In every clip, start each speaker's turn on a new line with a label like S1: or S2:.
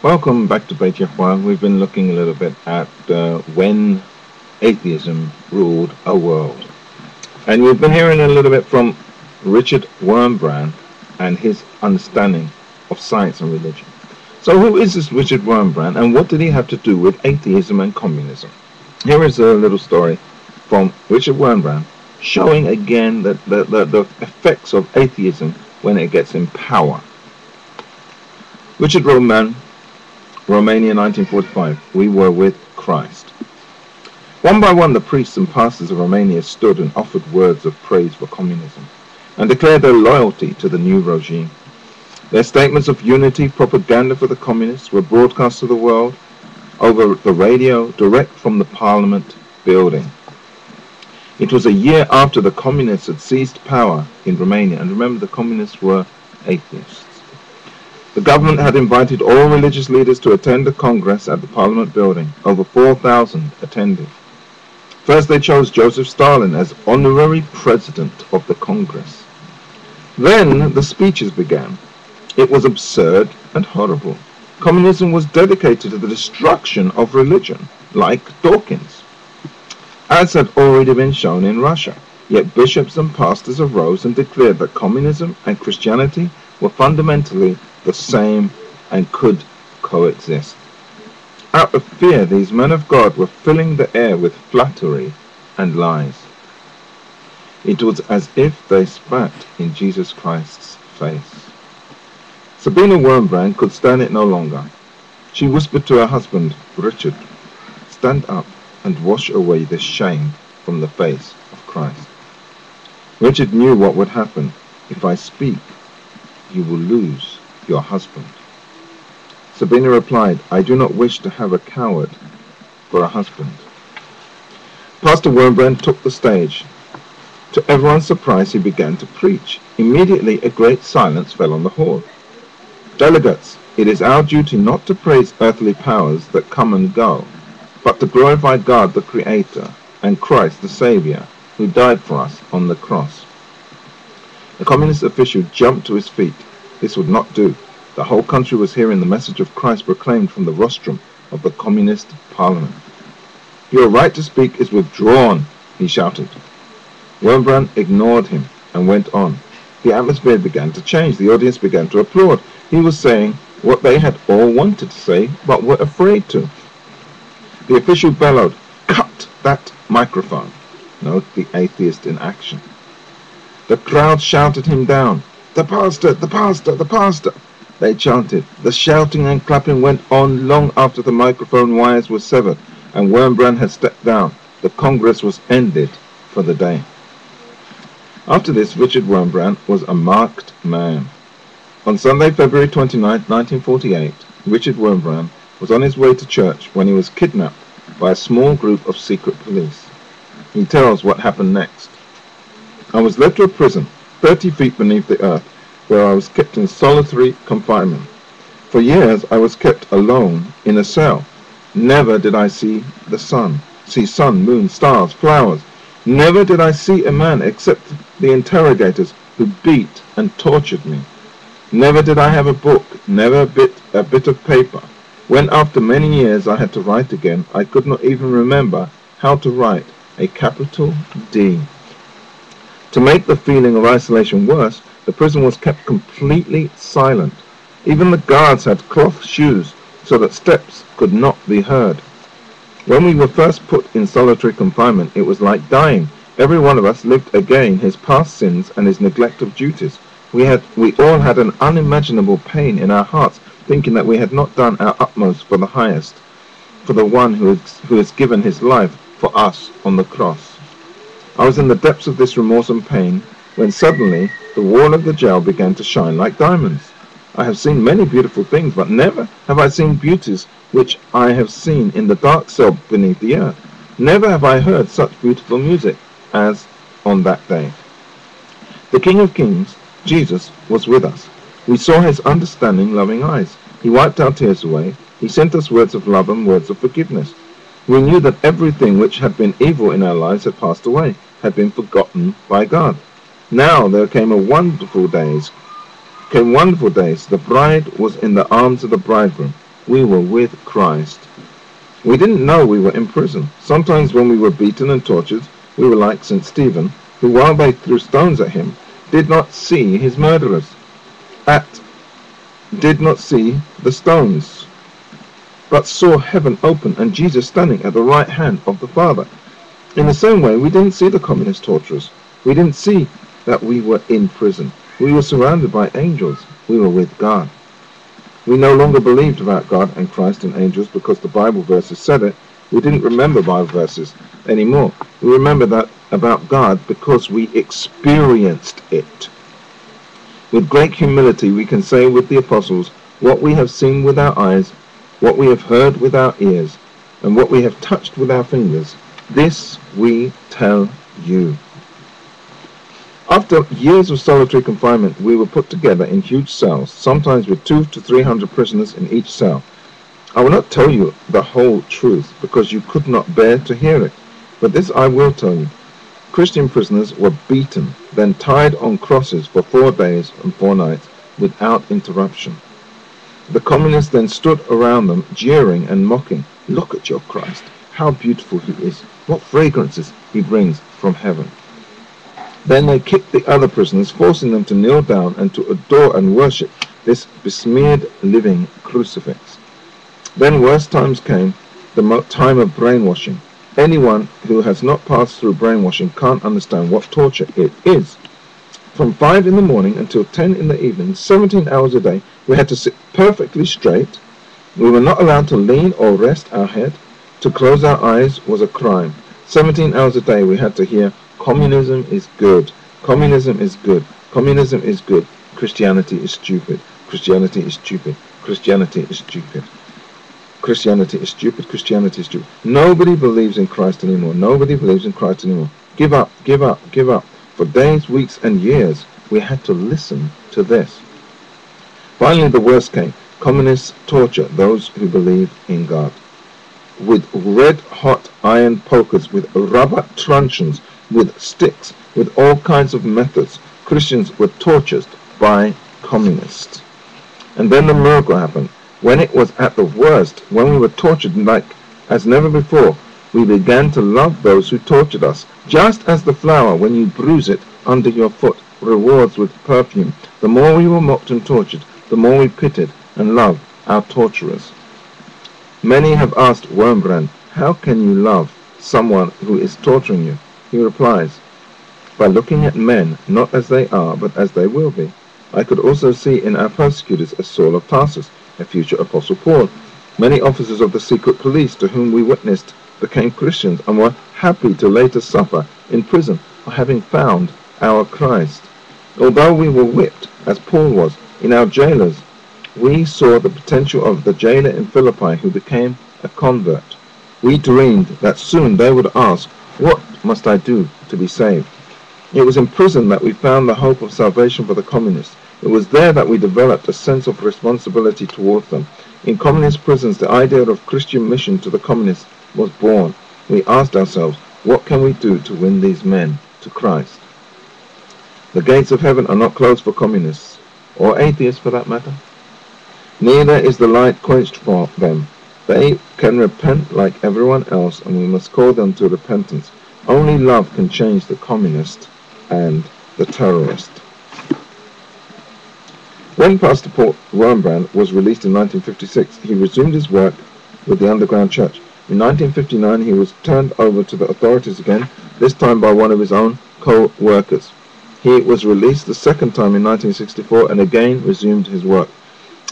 S1: Welcome back to Beit Yahweh. We've been looking a little bit at uh, when atheism ruled a world. And we've been hearing a little bit from Richard Wurmbrand and his understanding of science and religion. So who is this Richard Wurmbrand and what did he have to do with atheism and communism? Here is a little story from Richard Wurmbrand showing again the, the, the, the effects of atheism when it gets in power. Richard Wurmbrand Romania 1945. We were with Christ. One by one, the priests and pastors of Romania stood and offered words of praise for communism and declared their loyalty to the new regime. Their statements of unity, propaganda for the communists, were broadcast to the world over the radio direct from the parliament building. It was a year after the communists had seized power in Romania, and remember the communists were atheists. The government had invited all religious leaders to attend the congress at the Parliament building. Over 4,000 attended. First they chose Joseph Stalin as honorary president of the Congress. Then the speeches began. It was absurd and horrible. Communism was dedicated to the destruction of religion, like Dawkins, as had already been shown in Russia. Yet bishops and pastors arose and declared that communism and Christianity were fundamentally the same and could coexist. Out of fear, these men of God were filling the air with flattery and lies. It was as if they spat in Jesus Christ's face. Sabina Wurmbrand could stand it no longer. She whispered to her husband, Richard, stand up and wash away this shame from the face of Christ. Richard knew what would happen. If I speak, you will lose your husband. Sabina replied, I do not wish to have a coward for a husband. Pastor Wurmbrand took the stage. To everyone's surprise, he began to preach. Immediately, a great silence fell on the hall. Delegates, it is our duty not to praise earthly powers that come and go, but to glorify God the Creator and Christ the Saviour, who died for us on the cross. The communist official jumped to his feet. This would not do. The whole country was hearing the message of Christ proclaimed from the rostrum of the Communist Parliament. Your right to speak is withdrawn, he shouted. Wurmbrand ignored him and went on. The atmosphere began to change. The audience began to applaud. He was saying what they had all wanted to say, but were afraid to. The official bellowed, Cut that microphone. Note the atheist in action. The crowd shouted him down. The pastor, the pastor, the pastor, they chanted. The shouting and clapping went on long after the microphone wires were severed and Wurmbrand had stepped down. The Congress was ended for the day. After this, Richard Wurmbrand was a marked man. On Sunday, February 29, 1948, Richard Wurmbrand was on his way to church when he was kidnapped by a small group of secret police. He tells what happened next. I was led to a prison 30 feet beneath the earth, where I was kept in solitary confinement. For years I was kept alone in a cell. Never did I see the sun, see sun, moon, stars, flowers. Never did I see a man except the interrogators who beat and tortured me. Never did I have a book, never a bit, a bit of paper. When after many years I had to write again, I could not even remember how to write a capital D. To make the feeling of isolation worse, the prison was kept completely silent. Even the guards had cloth shoes so that steps could not be heard. When we were first put in solitary confinement, it was like dying. Every one of us lived again his past sins and his neglect of duties. We had, we all had an unimaginable pain in our hearts, thinking that we had not done our utmost for the highest, for the one who has, who has given his life for us on the cross. I was in the depths of this remorse and pain when suddenly the wall of the jail began to shine like diamonds. I have seen many beautiful things, but never have I seen beauties which I have seen in the dark cell beneath the earth. Never have I heard such beautiful music as on that day. The King of Kings, Jesus, was with us. We saw his understanding, loving eyes. He wiped our tears away. He sent us words of love and words of forgiveness. We knew that everything which had been evil in our lives had passed away had been forgotten by God. Now there came a wonderful days, came wonderful days. The bride was in the arms of the bridegroom. we were with Christ. We didn't know we were in prison. Sometimes when we were beaten and tortured, we were like St. Stephen, who while they threw stones at him, did not see his murderers. At did not see the stones, but saw heaven open and Jesus standing at the right hand of the Father. In the same way, we didn't see the communist torturers. We didn't see that we were in prison. We were surrounded by angels. We were with God. We no longer believed about God and Christ and angels because the Bible verses said it. We didn't remember Bible verses anymore. We remember that about God because we experienced it. With great humility, we can say with the apostles, what we have seen with our eyes, what we have heard with our ears, and what we have touched with our fingers, this we tell you. After years of solitary confinement, we were put together in huge cells, sometimes with two to three hundred prisoners in each cell. I will not tell you the whole truth, because you could not bear to hear it, but this I will tell you. Christian prisoners were beaten, then tied on crosses for four days and four nights without interruption. The communists then stood around them, jeering and mocking. Look at your Christ, how beautiful he is, what fragrances he brings from heaven. Then they kicked the other prisoners, forcing them to kneel down and to adore and worship this besmeared living crucifix. Then worse times came, the time of brainwashing. Anyone who has not passed through brainwashing can't understand what torture it is. From 5 in the morning until 10 in the evening, 17 hours a day, we had to sit perfectly straight. We were not allowed to lean or rest our head. To close our eyes was a crime. 17 hours a day we had to hear Communism is good. Communism is good. Communism is good. Christianity is stupid. Christianity is stupid. Christianity is stupid. Christianity is stupid. Christianity is stupid. Nobody believes in Christ anymore. Nobody believes in Christ anymore. Give up, give up, give up. For days, weeks, and years, we had to listen to this. Finally, the worst came. Communists torture those who believe in God. With red-hot iron pokers, with rubber truncheons, with sticks, with all kinds of methods. Christians were tortured by communists. And then the miracle happened. When it was at the worst, when we were tortured like as never before, we began to love those who tortured us, just as the flower, when you bruise it under your foot, rewards with perfume. The more we were mocked and tortured, the more we pitied and loved our torturers. Many have asked Wurmbrand, how can you love someone who is torturing you? He replies, By looking at men not as they are, but as they will be. I could also see in our persecutors a Saul of Tarsus, a future Apostle Paul. Many officers of the secret police to whom we witnessed became Christians and were happy to later suffer in prison for having found our Christ. Although we were whipped, as Paul was, in our jailers, we saw the potential of the jailer in Philippi who became a convert. We dreamed that soon they would ask, what must I do to be saved? It was in prison that we found the hope of salvation for the communists. It was there that we developed a sense of responsibility towards them. In communist prisons, the idea of Christian mission to the communists was born. We asked ourselves, what can we do to win these men to Christ? The gates of heaven are not closed for communists, or atheists for that matter. Neither is the light quenched for them. They can repent like everyone else, and we must call them to repentance. Only love can change the communist and the terrorist. When Pastor Paul Wurmbrand was released in 1956, he resumed his work with the underground church. In 1959, he was turned over to the authorities again, this time by one of his own co-workers. He was released the second time in 1964 and again resumed his work.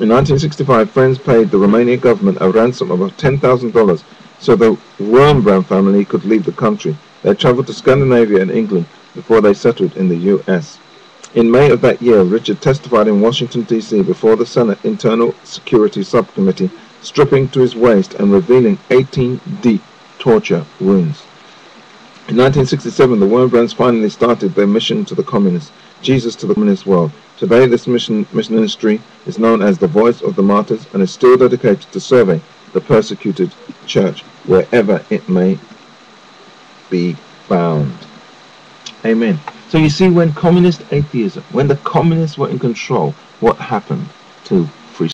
S1: In 1965, friends paid the Romanian government a ransom of $10,000 so the Wurmbrand family could leave the country. They traveled to Scandinavia and England before they settled in the U.S. In May of that year, Richard testified in Washington, D.C. before the Senate Internal Security Subcommittee, stripping to his waist and revealing 18 deep torture wounds. In 1967, the Wurmbrands finally started their mission to the communists, Jesus to the communist world. Today, this mission, mission ministry is known as the Voice of the Martyrs and is still dedicated to serving the persecuted church wherever it may be found. Amen. So you see, when communist atheism, when the communists were in control, what happened to